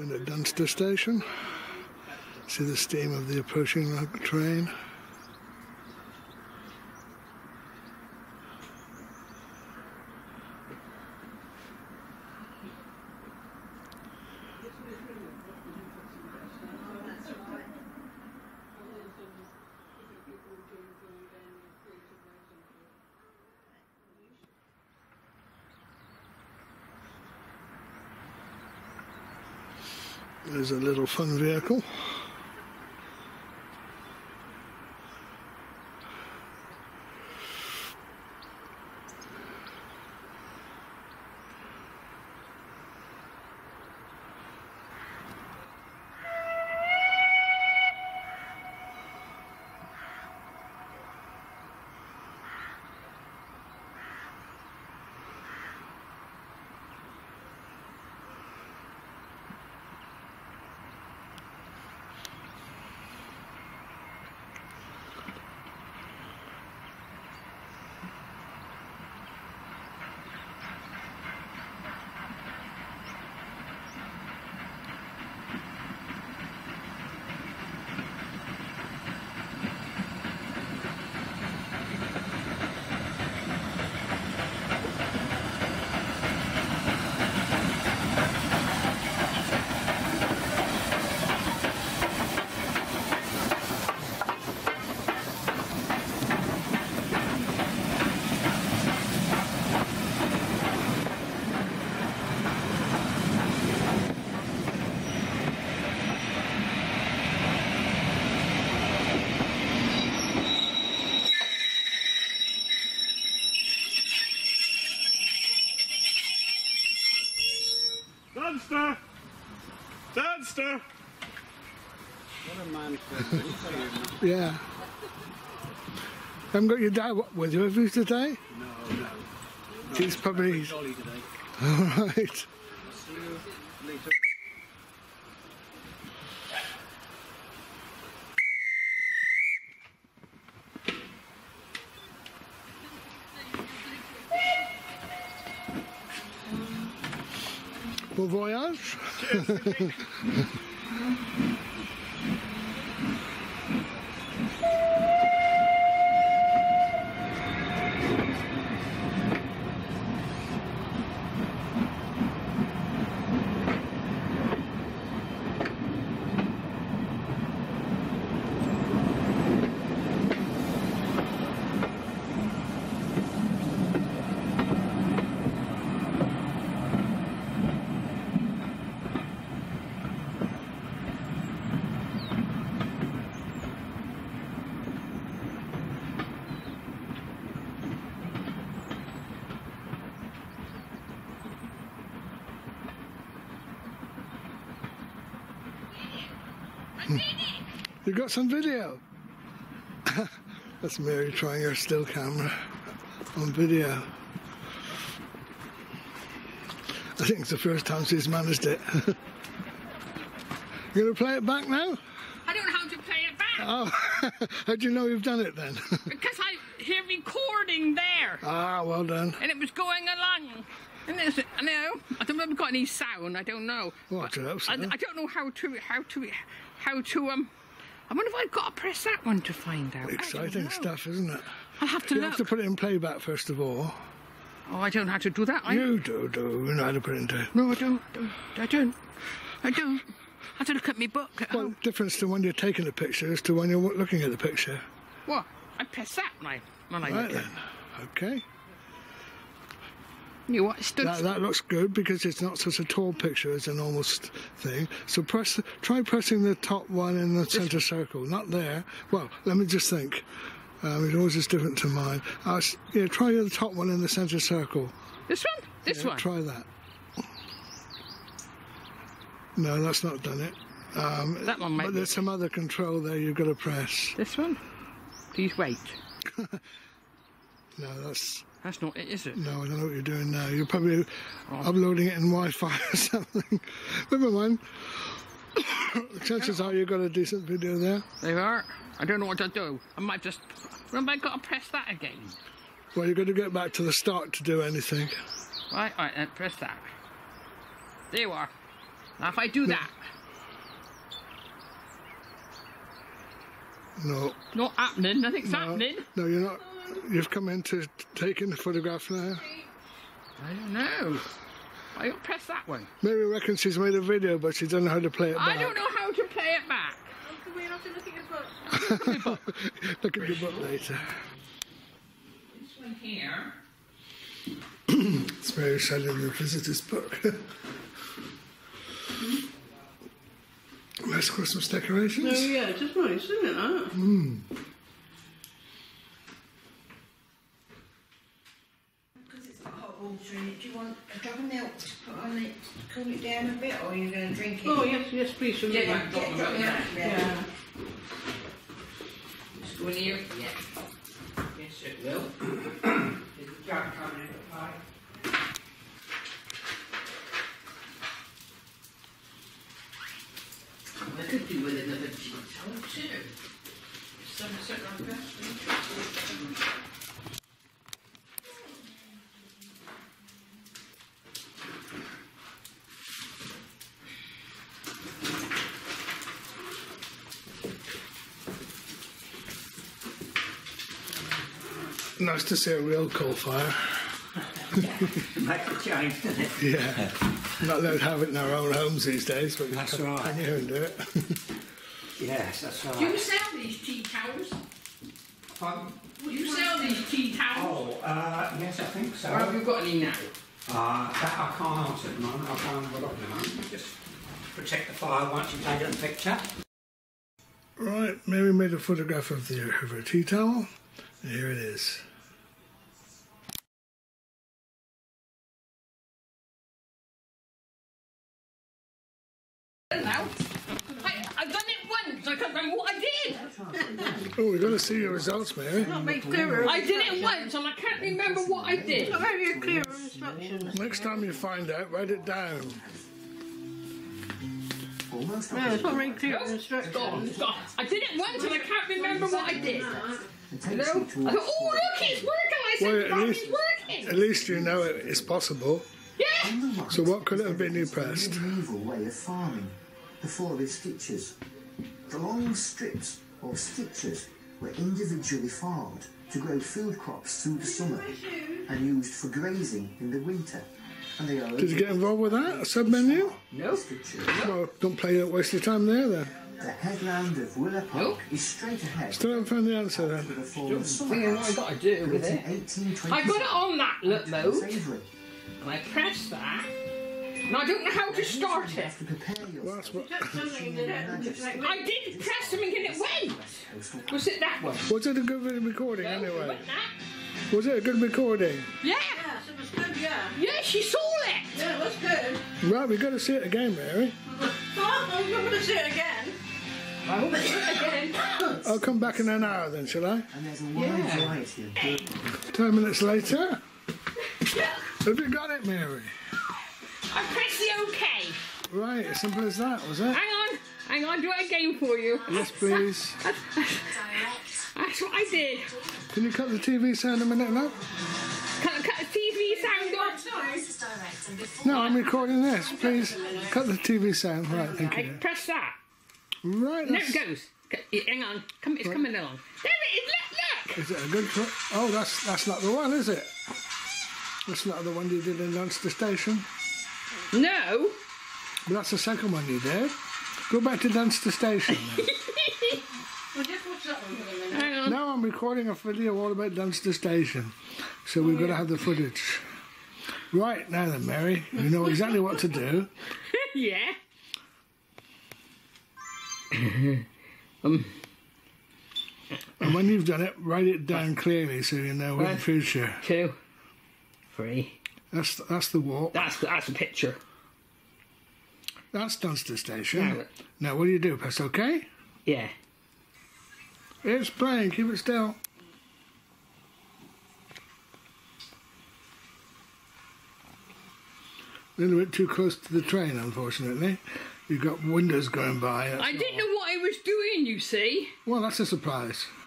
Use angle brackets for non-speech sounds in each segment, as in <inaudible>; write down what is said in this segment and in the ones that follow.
At Dunster Station. See the steam of the approaching train. There's a little fun vehicle. Dunster! Dunster! What a man for Yeah. Haven't got your dad with you, have you, today? No, no. He's probably. Jolly today. <laughs> All right. Bon voyage. <laughs> <coughs> You got some video? <laughs> That's Mary trying her still camera on video. I think it's the first time she's managed it. <laughs> you gonna play it back now? I don't know how to play it back Oh, <laughs> how do you know you've done it then? because I hear recording there ah, well done. and it was going along. And it's, I know, I don't know if I've got any sound, I don't know. Well, I. I, I don't know how to, how to, how to, um, I wonder if I've got to press that one to find out. Exciting stuff, isn't it? I'll have to You look. have to put it in playback first of all. Oh, I don't know how to do that. I, You do, do. You know how to put it into. no, I don't, don't. I don't. I don't. I have to look at my book at Well, home. difference to when you're taking the picture is to when you're looking at the picture. What? I press that when I, when I Right look at then. Okay. You? Stood That, that looks good because it's not such a tall picture as a normal thing. So press, try pressing the top one in the centre circle. Not there. Well, let me just think. Um, it always is different to mine. Uh, yeah, try the top one in the centre circle. This one? This Yeah, one? Try that. No, that's not done it. Um, That one might but there's some other control there you've got to press. This one? Please wait. <laughs> No, that's That's not it, is it? no. I don't know what you're doing now. You're probably Oh. uploading it in Wi-Fi or <laughs> something. Never mind. <coughs> Chances are you've got a decent video there. They are. I don't know what to do. I might just. Remember, I've got to press that again. Well, you've got to get back to the start to do anything. Right, right, then press that. There you are. Now if I do that, No, not happening, nothing's no, happening. no, you're not. You've come in into taking the photograph now. I don't know. I don't press that one. Mary reckons she's made a video, but she doesn't know how to play it back. I don't know how to play it back. We'll have to look at your book. Look at the book later. This one here. It's Mary selling the visitor's book. <laughs> nice Christmas decorations. Oh yeah, just nice, isn't it? That? Because it's got hot water in it, do you want a drop of milk to put on it to cool it down a bit, or are you going to drink it? Oh yes, yes, please. from Yeah, the- yeah, drop of milk, yeah. yeah. Just go in here. Yeah. Yes, it will. There's a jar coming in the pipe. I could do with another tea towel too. Somerset like that. Nice to see a real coal fire. <laughs> Make a change, doesn't it? Yeah. Not allowed to have it in our own homes these days, but you That's can right. come here and do it. <laughs> Yes, that's right. Do you sell these tea towels? Pardon? Do you sell these tea towels? Oh, uh, yes, I think so. Or have you got any now? Uh, that I can't answer at the moment. I can't have a look at the moment. Just protect the fire once you've taken the picture. Right, Mary made a photograph of the of her tea towel. And here it is. Now. I, I've done it once. I can't remember what I did. Oh, we're going to see your results, Mary. Not very clearer. I did it once and I can't remember what I did. Not very clearer instructions. Next time you find out, write it down. Almost No, it's not very clear It's instructions. gone, it's gone. I did it once and I can't remember what I did. It takes You you know? I thought, oh look, it's working. I said, Well, at least- it's working. At least you know it is possible. Yeah. On the right, So what could it have been you is pressed? medieval way of farming, the forest stitches. The long strips or stitches were individually farmed to grow food crops through the summer and used for grazing in the winter. And they are Did you get involved with that? A sub menu? No. stitches. Well, don't play it, waste your time there then. The headland of Willer Park Nope. is straight ahead Still haven't found the answer then. to the former Thinking what I summer got to do with it. I got it on that look mode Savory. and I pressed that. And I don't know how to start it. have to prepare Well, that's what, That's something that it looks like. I did press something and it went. Coastal Was it that one? was it a good recording No, it anyway? wasn't. Was it a good recording? Yeah. Yes, it was good, yeah. Yeah, she saw it. Yeah, it was good. Right, we've got to see it again, Mary. Oh, I'm going to see it again. I hope it again. <coughs> I'll come back in an hour then, shall I? And there's a wide Yeah. variety of good Ten minutes later. <laughs> Have you got it, Mary? I pressed the OK. Right, as simple as that, was it? Hang on. Hang on, do it again for you. Yes, please. <laughs> That's what I did. Can you cut the TV sound a minute now? Cut, cut the TV sound off. No, I'm recording this. Please cut the TV sound. Right, thank I you. press that. Right, There it goes. Hang on. Come, it's coming along. There it is. Look, look. is it a good? Oh, that's that's not the one, is it? That's not the one you did in Dunster Station. No. But that's the second one you did. Go back to Dunster Station. now. Well, just watch that one for a minute. Hang on. now I'm recording a video all about Dunster Station, so we've got to have the footage. Right now then, Mary, you know exactly what to do. <laughs> yeah. <laughs> Um, and when you've done it, write it down clearly so you know in Right. future. Two. Three. That's that's the walk. That's that's a picture. That's Dunster Station. Now- Now what do you do? Press OK. Yeah. It's playing. Keep it still. A little bit too close to the train, unfortunately. You've got windows going by. that's I didn't know what I was doing. You see. Well, that's a surprise. <laughs>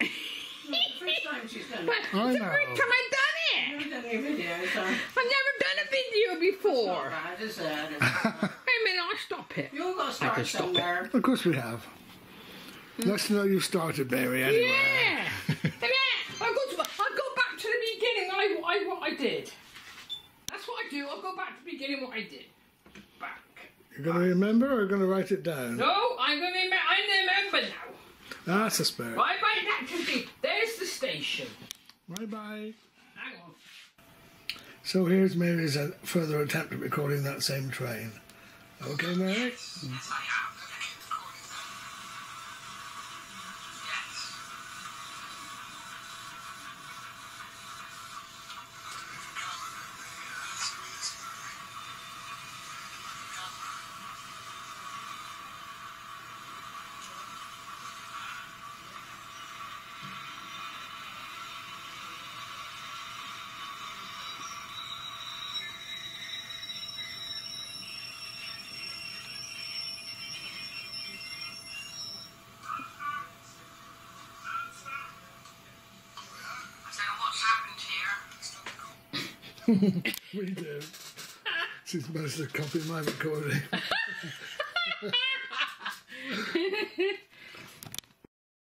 First time she's done it. I it's the know. first time I've done it. Never done a video, so. I've never done a video before. Bad, is it? <laughs> Wait a minute. I'll stop stop it. You all got to I start can stop it. somewhere. Of course we have. Nice to know you started, Mary, anyway. Yeah. Come here. I go to. I go back to the beginning. I, I what I did. That's what I do. I'll go back to the beginning. What I did. Back. You're going to remember or you're going to write it down? No, I'm gonna. Remember, I remember now. That's a spare. Bye-bye, that to be. There's the station. Bye bye. Hang on. So here's Mary's uh, further attempt at recording that same train. Okay, Mary? We do. She's managed to copy my recording. <laughs>